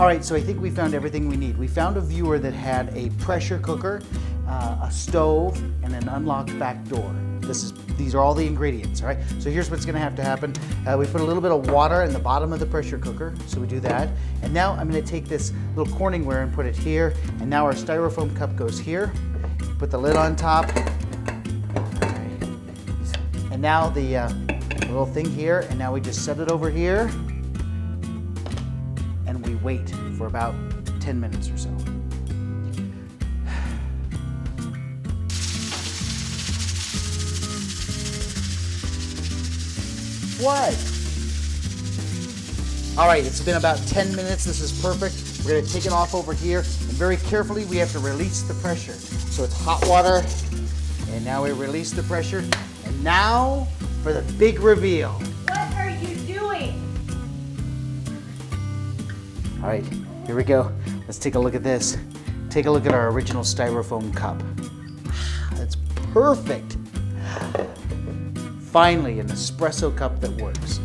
All right, so I think we found everything we need. We found a viewer that had a pressure cooker, uh, a stove, and an unlocked back door. This is, these are all the ingredients, all right? So here's what's gonna have to happen. Uh, we put a little bit of water in the bottom of the pressure cooker, so we do that. And now I'm gonna take this little Corningware and put it here, and now our styrofoam cup goes here. Put the lid on top. And now the uh, little thing here, and now we just set it over here, and we wait for about 10 minutes or so. What? All right, it's been about 10 minutes. This is perfect. We're gonna take it off over here, and very carefully, we have to release the pressure. So it's hot water, and now we release the pressure. And now for the big reveal. All right, here we go. Let's take a look at this. Take a look at our original styrofoam cup. That's perfect. Finally, an espresso cup that works.